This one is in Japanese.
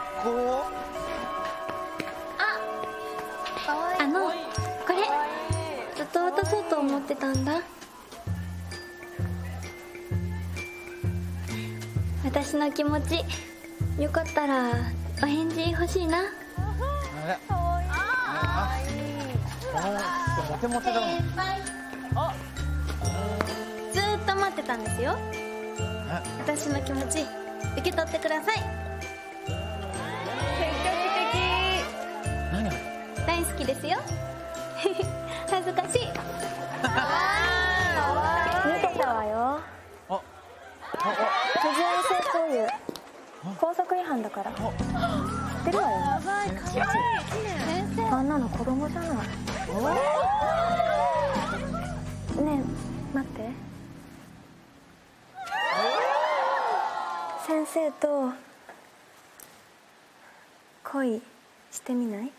好あのこれずっと渡そうと思ってたんだ。私の気持ちよかったらお返事欲しいな。えああモテモテだもんずーっと待ってたんですよ私の気持ち受け取ってくださいですよ。恥ずかしい。見てたわよあ藤原正当いう高速違反だから。知ってるわよ。あんなの子供じゃない。ねえ待って先生と恋してみない